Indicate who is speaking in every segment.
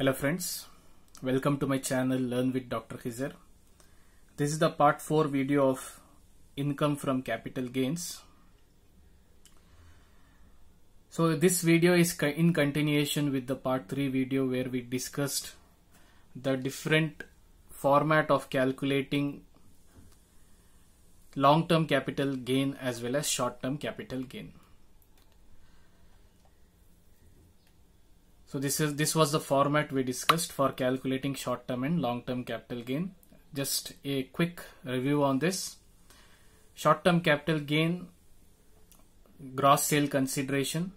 Speaker 1: Hello friends, welcome to my channel Learn with Dr. Khizer. This is the part 4 video of income from capital gains. So this video is in continuation with the part 3 video where we discussed the different format of calculating long term capital gain as well as short term capital gain. So this is this was the format we discussed for calculating short term and long term capital gain. Just a quick review on this. Short term capital gain gross sale consideration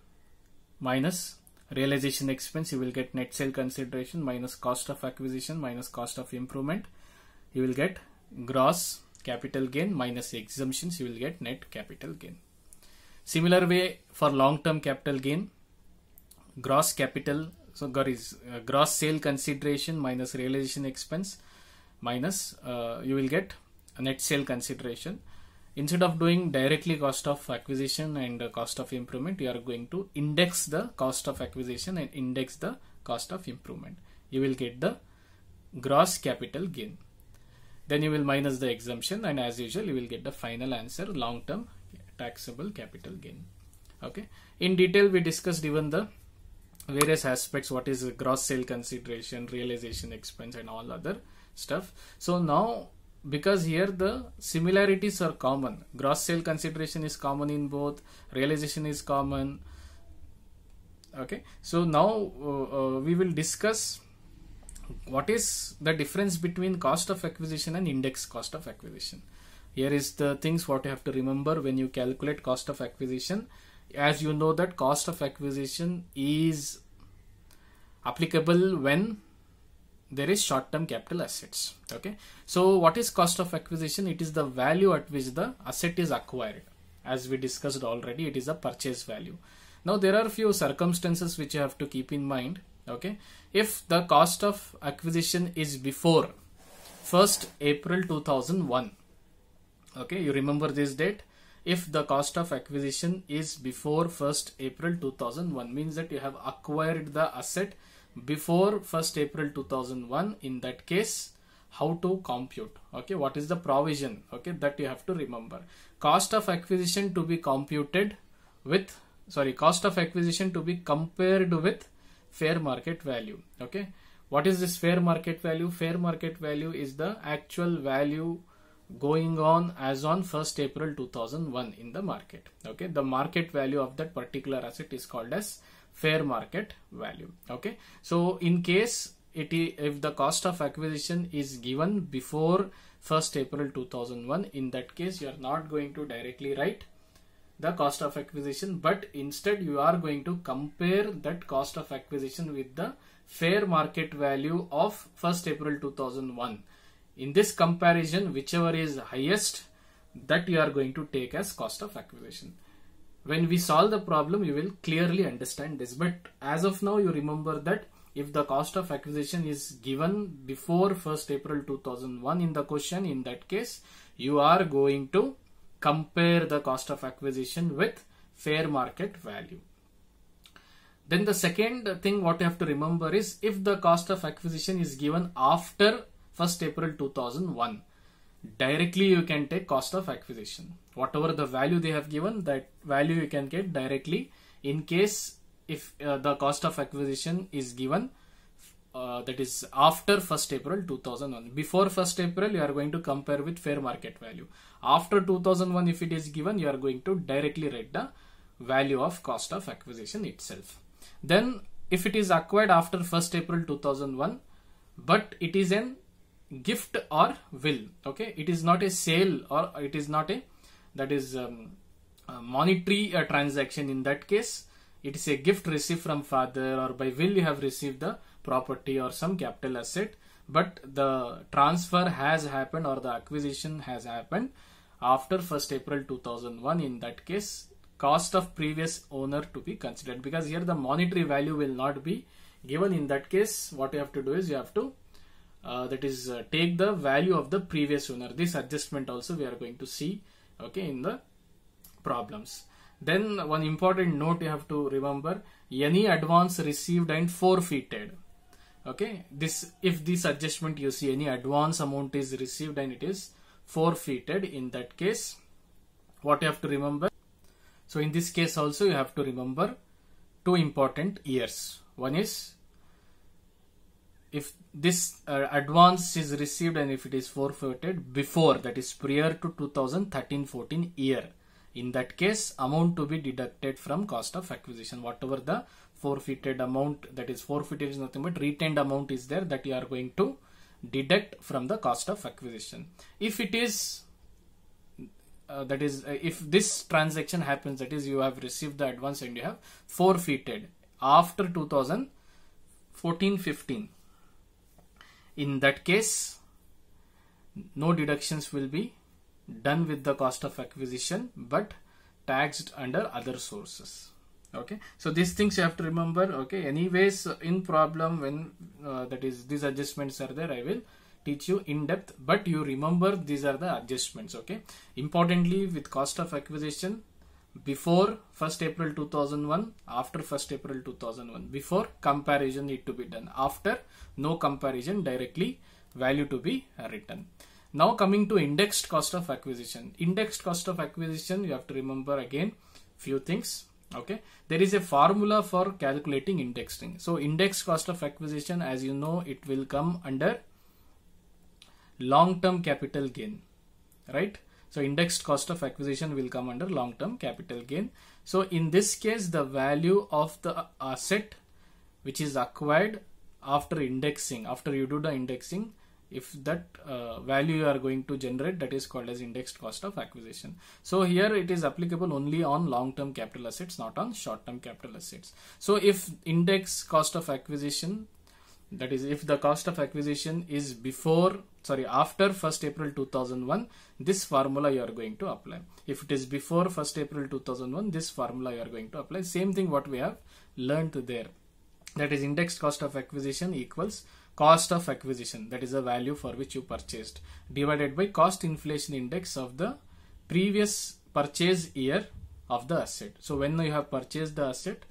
Speaker 1: minus realization expense you will get net sale consideration minus cost of acquisition minus cost of improvement you will get gross capital gain minus exemptions you will get net capital gain similar way for long term capital gain gross capital so is uh, gross sale consideration minus realization expense minus uh, you will get a net sale consideration. Instead of doing directly cost of acquisition and cost of improvement you are going to index the cost of acquisition and index the cost of improvement. You will get the gross capital gain. Then you will minus the exemption and as usual you will get the final answer long term taxable capital gain. Okay. In detail we discussed even the various aspects what is gross sale consideration realization expense and all other stuff. So now because here the similarities are common. Gross sale consideration is common in both realization is common. Okay? So now uh, uh, we will discuss what is the difference between cost of acquisition and index cost of acquisition. Here is the things what you have to remember when you calculate cost of acquisition as you know that cost of acquisition is applicable when there is short term capital assets okay? So what is cost of acquisition? It is the value at which the asset is acquired. As we discussed already it is a purchase value. Now there are few circumstances which you have to keep in mind okay? If the cost of acquisition is before 1st april 2001 okay? You remember this date if the cost of acquisition is before 1st april 2001 means that you have acquired the asset before 1st april 2001 in that case how to compute? Okay what is the provision? Okay that you have to remember. Cost of acquisition to be computed with sorry cost of acquisition to be compared with fair market value. Okay what is this fair market value? Fair market value is the actual value going on as on 1st april 2001 in the market. Okay the market value of that particular asset is called as fair market value. Okay so in case it if the cost of acquisition is given before 1st april 2001 in that case you are not going to directly write the cost of acquisition but instead you are going to compare that cost of acquisition with the fair market value of 1st april 2001 in this comparison whichever is highest that you are going to take as cost of acquisition. When we solve the problem you will clearly understand this. But as of now you remember that if the cost of acquisition is given before 1st april 2001 in the question in that case you are going to compare the cost of acquisition with fair market value. Then the second thing what you have to remember is if the cost of acquisition is given after 1st April 2001 directly you can take cost of acquisition. Whatever the value they have given that value you can get directly in case if uh, the cost of acquisition is given uh, that is after 1st April 2001 before 1st April you are going to compare with fair market value. After 2001 if it is given you are going to directly write the value of cost of acquisition itself. Then if it is acquired after 1st April 2001 but it is an gift or will okay? It is not a sale or it is not a that is um, a monetary uh, transaction in that case. It is a gift received from father or by will you have received the property or some capital asset. But the transfer has happened or the acquisition has happened after 1st april 2001 in that case cost of previous owner to be considered because here the monetary value will not be given. In that case what you have to do is you have to uh, that is uh, take the value of the previous owner. This adjustment also we are going to see okay in the problems. Then one important note you have to remember any advance received and forfeited okay? This if this adjustment you see any advance amount is received and it is forfeited in that case what you have to remember? So in this case also you have to remember two important years. One is if this uh, advance is received and if it is forfeited before that is prior to 2013-14 year. In that case amount to be deducted from cost of acquisition. Whatever the forfeited amount that is forfeited is nothing but retained amount is there that you are going to deduct from the cost of acquisition. If it is uh, that is uh, if this transaction happens that is you have received the advance and you have forfeited after 2014 15 in that case no deductions will be done with the cost of acquisition but taxed under other sources. Okay? So these things you have to remember okay? Anyways in problem when uh, that is these adjustments are there i will teach you in depth but you remember these are the adjustments okay? Importantly with cost of acquisition before 1st april 2001 after 1st april 2001 before comparison need to be done after no comparison directly value to be written. Now coming to indexed cost of acquisition. Indexed cost of acquisition you have to remember again few things okay? There is a formula for calculating indexing. So index cost of acquisition as you know it will come under long term capital gain right so indexed cost of acquisition will come under long term capital gain. So in this case the value of the asset which is acquired after indexing after you do the indexing if that uh, value you are going to generate that is called as indexed cost of acquisition. So here it is applicable only on long term capital assets not on short term capital assets. So if index cost of acquisition that is if the cost of acquisition is before sorry after 1st april 2001 this formula you are going to apply. If it is before 1st april 2001 this formula you are going to apply. Same thing what we have learned there. That is indexed cost of acquisition equals cost of acquisition. That is the value for which you purchased. Divided by cost inflation index of the previous purchase year of the asset. So when you have purchased the asset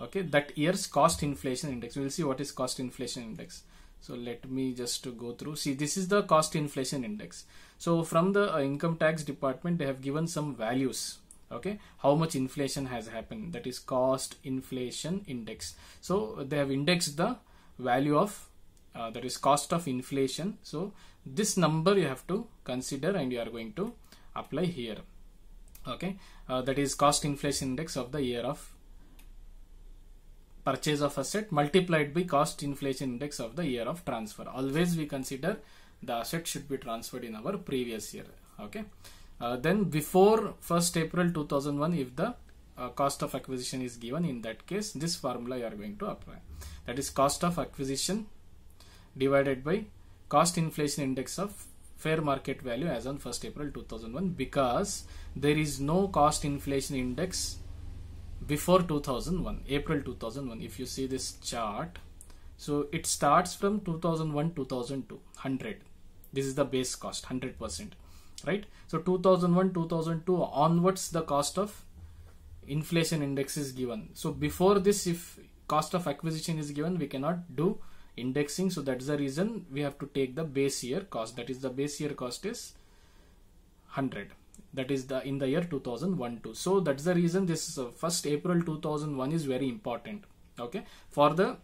Speaker 1: okay that year's cost inflation index. We will see what is cost inflation index. So let me just go through. See this is the cost inflation index. So from the uh, income tax department they have given some values. Okay how much inflation has happened. That is cost inflation index. So they have indexed the value of uh, that is cost of inflation. So this number you have to consider and you are going to apply here. Okay uh, that is cost inflation index of the year of purchase of asset multiplied by cost inflation index of the year of transfer. Always we consider the asset should be transferred in our previous year. Okay? Uh, then before 1st april 2001 if the uh, cost of acquisition is given in that case this formula you are going to apply. That is cost of acquisition divided by cost inflation index of fair market value as on 1st April 2001 because there is no cost inflation index before 2001 April 2001 if you see this chart. So it starts from 2001 2002 100 this is the base cost 100% right? So 2001 2002 onwards the cost of inflation index is given. So before this if cost of acquisition is given we cannot do indexing. So that's the reason we have to take the base year cost. That is the base year cost is 100 that is the in the year 2001 2 so that's the reason this uh, first april 2001 is very important. Okay? For the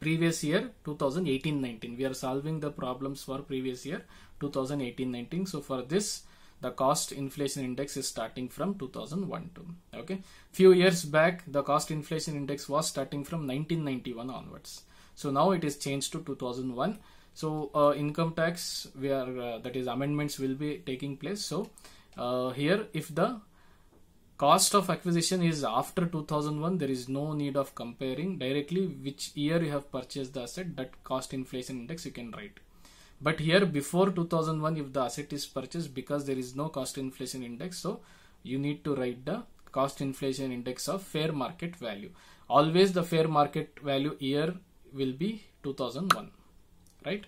Speaker 1: previous year 2018-19 we are solving the problems for previous year 2018-19 so for this the cost inflation index is starting from 2001 2 okay? Few years back the cost inflation index was starting from 1991 onwards. So now it is changed to 2001 so uh, income tax we are uh, that is amendments will be taking place. So uh, here if the cost of acquisition is after 2001 there is no need of comparing directly which year you have purchased the asset. That cost inflation index you can write. But here before 2001 if the asset is purchased because there is no cost inflation index so you need to write the cost inflation index of fair market value. Always the fair market value year will be 2001 right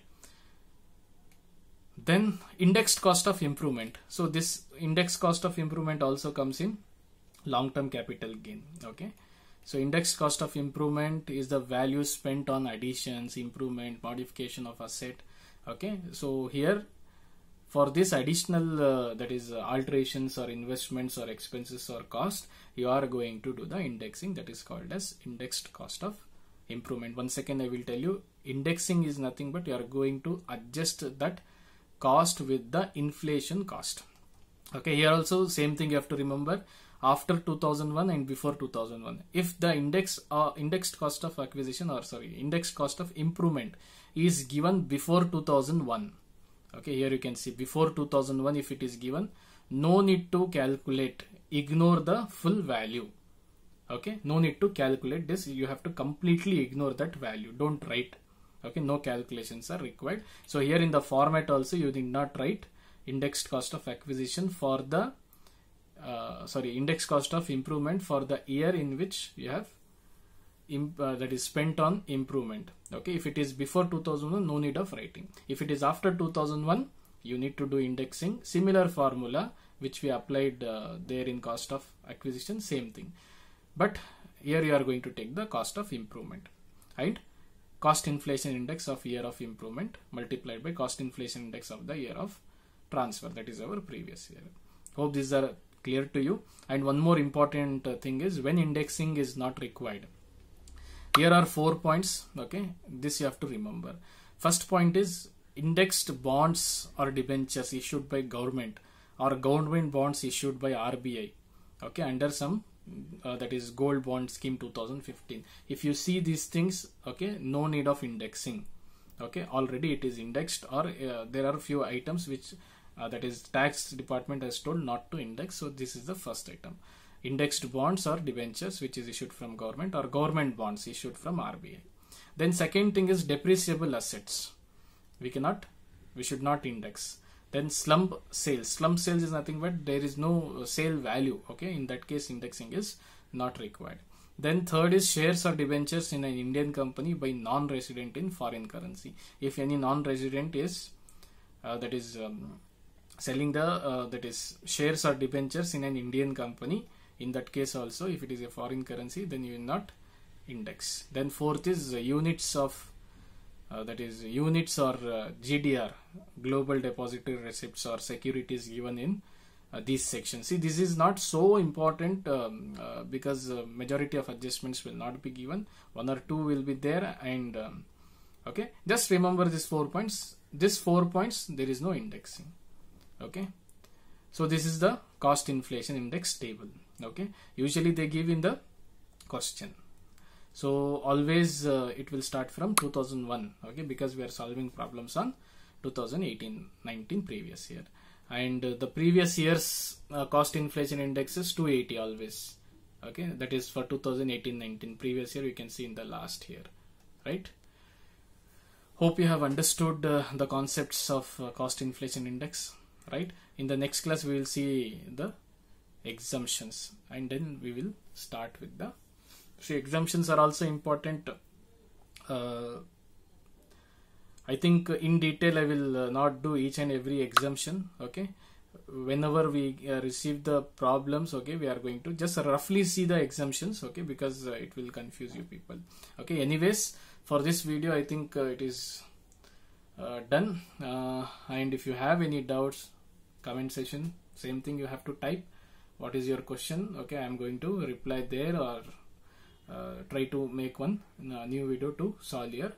Speaker 1: then indexed cost of improvement. So this index cost of improvement also comes in long term capital gain okay? So indexed cost of improvement is the value spent on additions improvement modification of asset okay? So here for this additional uh, that is uh, alterations or investments or expenses or cost you are going to do the indexing that is called as indexed cost of improvement. One second i will tell you indexing is nothing but you are going to adjust that cost with the inflation cost. Okay here also same thing you have to remember. After 2001 and before 2001 if the index uh, indexed cost of acquisition or sorry indexed cost of improvement is given before 2001 okay here you can see before 2001 if it is given no need to calculate ignore the full value. Okay no need to calculate this. You have to completely ignore that value. Don't write okay no calculations are required. So here in the format also you did not write indexed cost of acquisition for the uh, sorry index cost of improvement for the year in which you have uh, that is spent on improvement. Okay if it is before 2001 no need of writing. If it is after 2001 you need to do indexing. Similar formula which we applied uh, there in cost of acquisition same thing. But here you are going to take the cost of improvement right cost inflation index of year of improvement multiplied by cost inflation index of the year of transfer. That is our previous year. Hope these are clear to you. And one more important uh, thing is when indexing is not required. Here are four points okay? This you have to remember. First point is indexed bonds or debentures issued by government or government bonds issued by RBI okay under some uh, that is gold bond scheme 2015 if you see these things okay no need of indexing. Okay already it is indexed or uh, there are few items which uh, that is tax department has told not to index. So this is the first item. Indexed bonds or debentures which is issued from government or government bonds issued from RBI then second thing is depreciable assets. We cannot we should not index then slump sales. Slump sales is nothing but there is no sale value okay? In that case indexing is not required. Then third is shares or debentures in an indian company by non-resident in foreign currency. If any non-resident is uh, that is um, selling the uh, that is shares or debentures in an indian company in that case also if it is a foreign currency then you will not index. Then fourth is uh, units of uh, that is units or uh, GDR global depository receipts or securities given in uh, these sections. See this is not so important um, uh, because uh, majority of adjustments will not be given. One or two will be there and um, okay. Just remember these four points. This four points there is no indexing okay. So this is the cost inflation index table okay. Usually they give in the question so always uh, it will start from 2001 okay because we are solving problems on 2018 19 previous year. And uh, the previous year's uh, cost inflation index is 280 always okay. That is for 2018 19 previous year you can see in the last year right? Hope you have understood uh, the concepts of uh, cost inflation index right? In the next class we will see the exemptions and then we will start with the See, exemptions are also important. Uh, I think in detail I will uh, not do each and every exemption. Okay, whenever we uh, receive the problems, okay, we are going to just roughly see the exemptions. Okay, because uh, it will confuse you people. Okay, anyways, for this video, I think uh, it is uh, done. and if you have any doubts, comment section. Same thing you have to type. What is your question? Okay, I am going to reply there or uh, try to make one uh, new video to solve your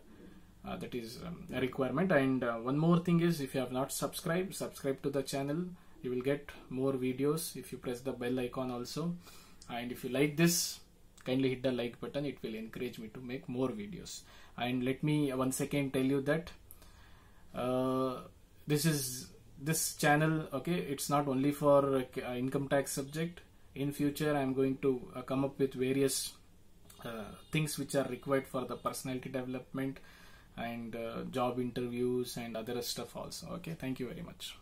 Speaker 1: uh, that is um, a requirement. And one more thing is if you have not subscribed subscribe to the channel. You will get more videos if you press the bell icon also. And if you like this kindly hit the like button. It will encourage me to make more videos. And let me once again tell you that uh, this is this channel okay it's not only for uh, income tax subject. In future i'm going to uh, come up with various uh, things which are required for the personality development and uh, job interviews and other stuff also. Okay thank you very much